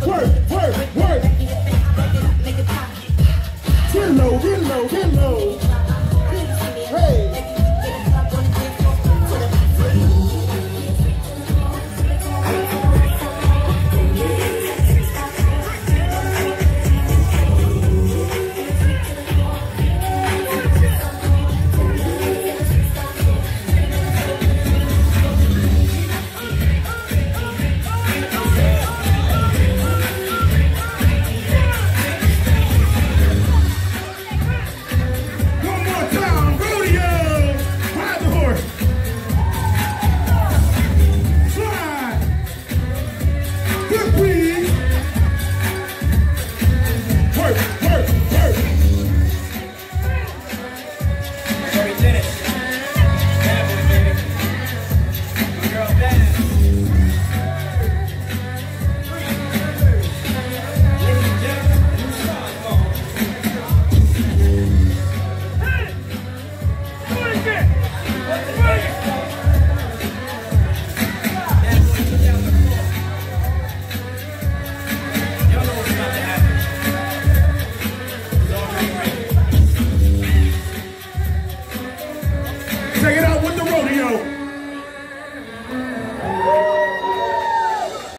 Turn.